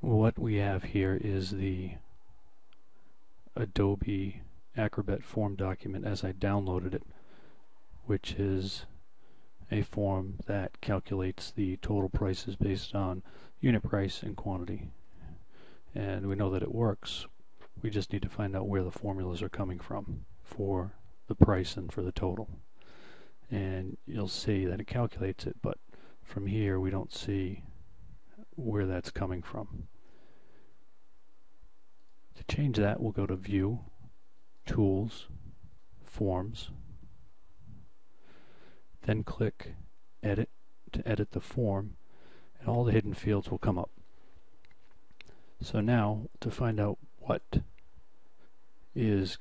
what we have here is the Adobe Acrobat form document as I downloaded it, which is a form that calculates the total prices based on unit price and quantity. And we know that it works. We just need to find out where the formulas are coming from for the price and for the total. And you'll see that it calculates it, but from here we don't see where that's coming from. To change that, we'll go to View, Tools, Forms, then click Edit to edit the form, and all the hidden fields will come up. So now, to find out what is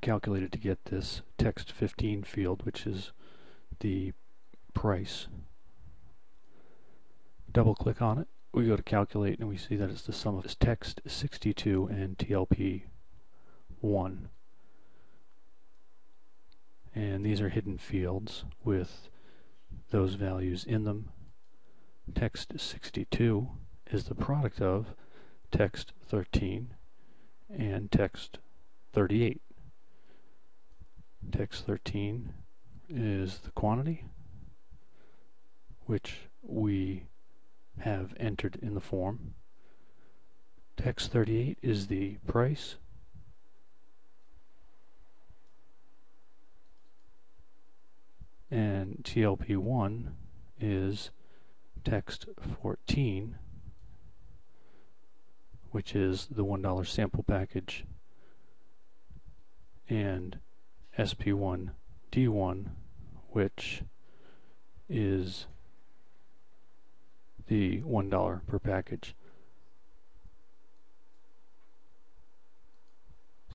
calculated to get this text 15 field, which is the price, double click on it we go to calculate and we see that it's the sum of this text 62 and TLP 1 and these are hidden fields with those values in them. Text 62 is the product of text 13 and text 38 text 13 is the quantity which we have entered in the form. Text 38 is the price. And TLP1 is text 14, which is the $1 sample package, and SP1D1, which is the $1 per package.